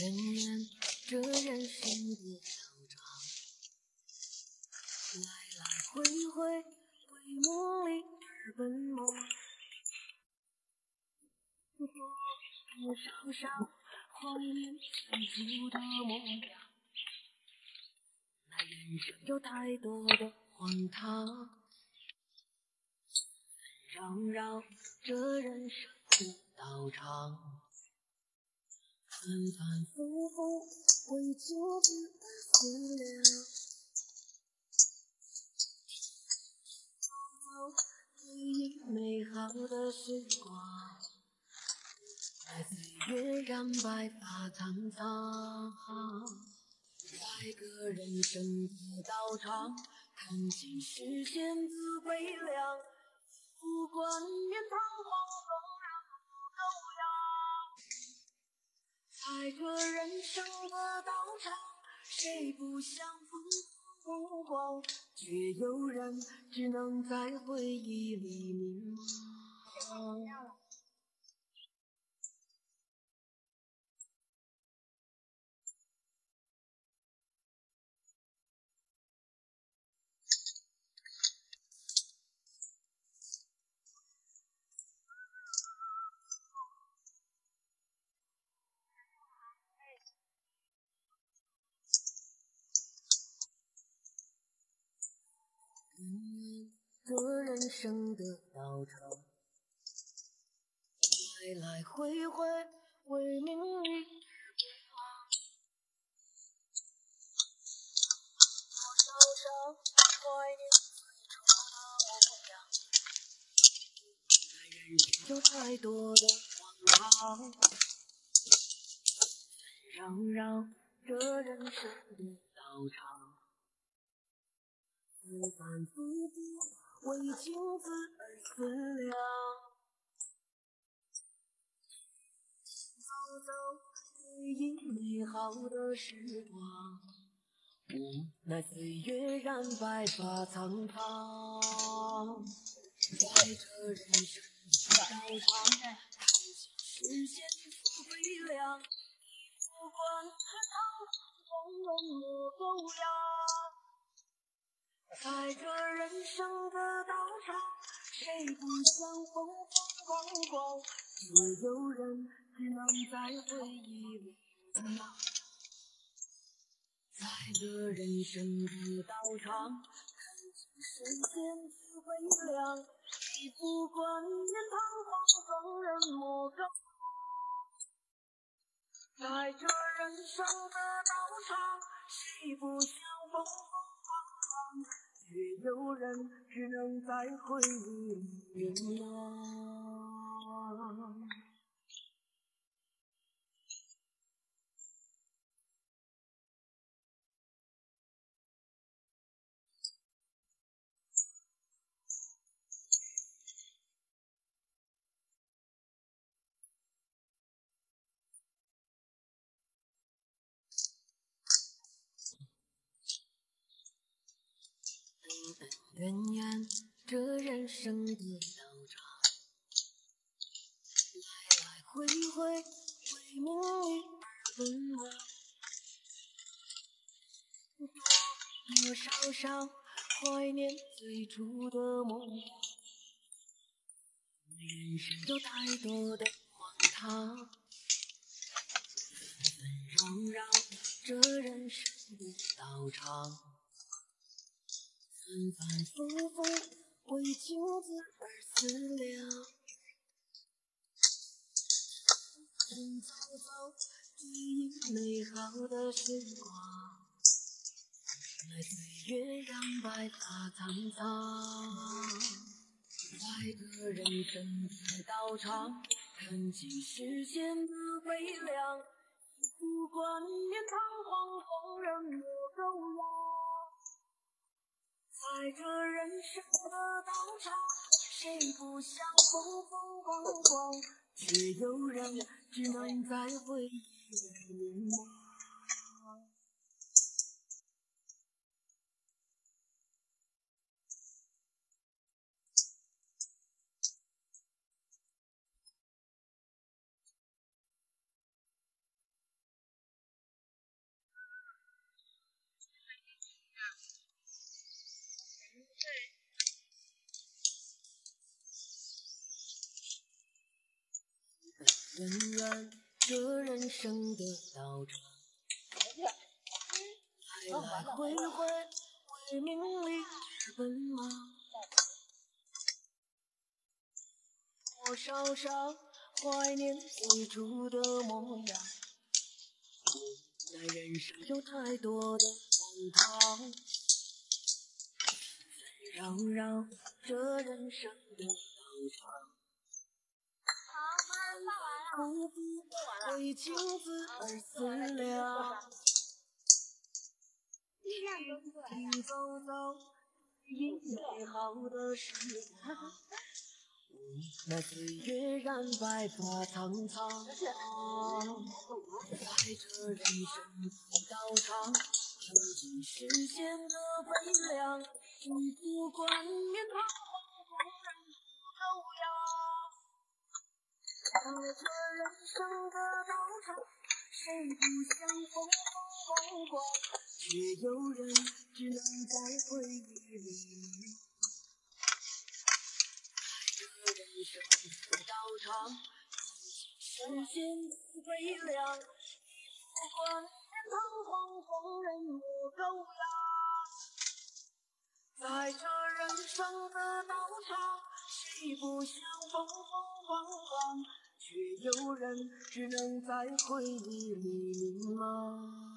人言这人生的道场，来来回回为名利而奔忙，多少少怀念最初的模样。那人生有太多的荒唐，纷扰这人生的道场。反反复复为情字而思量，走走回忆美好的时光，待岁月染白发苍苍。在个人生的道场，看尽世间滋味凉，不管面堂皇。在这人生的道场，谁不想风风光光？却有人只能在回忆里迷茫。生的道场，来来回回为名利而忙，多少少怀念最初的模样。人生有太多的荒唐，纷扰这人生的道场。反反复复为情字而思量，走走回忆美好的时光，无奈岁月染白发苍苍。在这人生的道场，看尽世间滋味凉，不管苍苍人莫狗养。在这人生的道场，谁不想风风光光？却有人只能在回忆里迷茫。在这人生的道场，看尽世间滋味凉。你不管面堂皇，众人莫高。在这人生的道场，谁不想风风却有人只能在回忆里流浪。恩怨这人生的道场，来来回回为名利而奔忙，多多少少怀念最初的模样。人生有太多的荒唐，纷纷扰扰这人生的道场。反反复复为情字而思量，走走回忆美好的时光，来岁月染白发苍苍。在这人生的道场，看尽世间的悲凉，不管面堂皇，众人莫狗养。在这人生的道场，谁不想风风光光？却有人只能在回忆里迷茫。圆圆这人生的道场，来来回回为名利而奔忙，多少少怀念最初的模样。无奈人生有太多的荒唐，纷纷扰扰这人生的道场。苦不为情字而思量，行行走走，美好的时光。那岁月染白发苍苍，在这人生道场，曾经实现的悲凉，你不冠冕堂在这人生的道场，谁不想风风光光，却有人只能在回忆里。在这人生的道场，实现的悲凉，你不管天堂皇，逢人我狗养。在这人生的道场，谁不想风风光光？却有人只能在回忆里迷茫。